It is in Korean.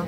아,